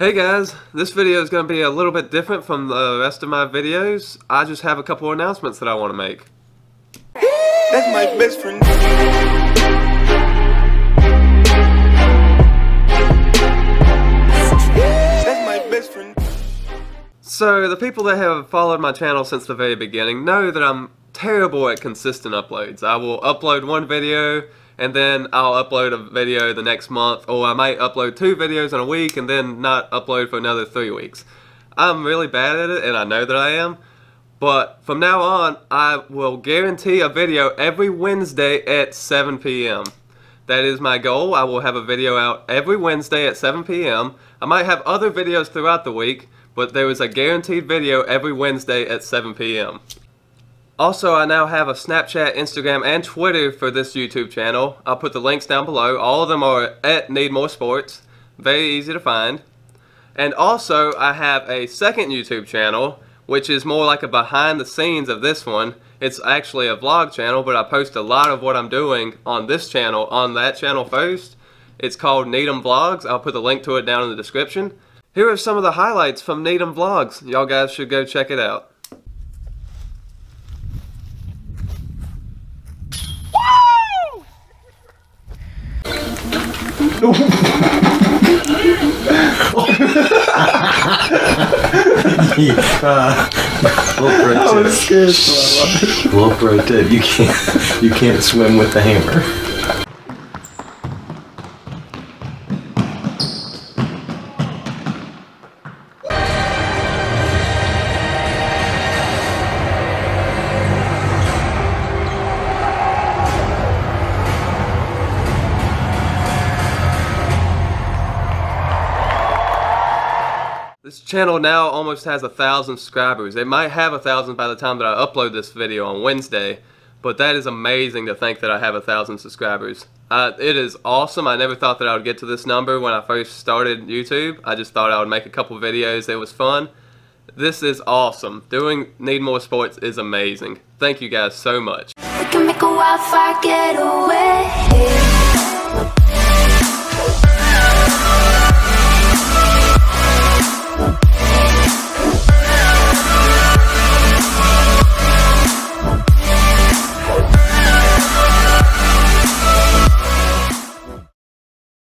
Hey guys, this video is going to be a little bit different from the rest of my videos. I just have a couple announcements that I want to make. That's my best friend. That's my best friend. So, the people that have followed my channel since the very beginning know that I'm terrible at consistent uploads. I will upload one video and then I'll upload a video the next month, or I might upload two videos in a week and then not upload for another three weeks. I'm really bad at it, and I know that I am, but from now on, I will guarantee a video every Wednesday at 7 p.m. That is my goal. I will have a video out every Wednesday at 7 p.m. I might have other videos throughout the week, but there is a guaranteed video every Wednesday at 7 p.m. Also, I now have a Snapchat, Instagram, and Twitter for this YouTube channel. I'll put the links down below. All of them are at Need More Sports. Very easy to find. And also, I have a second YouTube channel, which is more like a behind the scenes of this one. It's actually a vlog channel, but I post a lot of what I'm doing on this channel on that channel first. It's called Needham Vlogs. I'll put the link to it down in the description. Here are some of the highlights from Needham Vlogs. Y'all guys should go check it out. Scared, so I Little pro tip: you can't you can't swim with the hammer. Channel now almost has a thousand subscribers. It might have a thousand by the time that I upload this video on Wednesday, but that is amazing to think that I have a thousand subscribers. Uh, it is awesome. I never thought that I would get to this number when I first started YouTube. I just thought I would make a couple videos. It was fun. This is awesome. Doing Need More Sports is amazing. Thank you guys so much.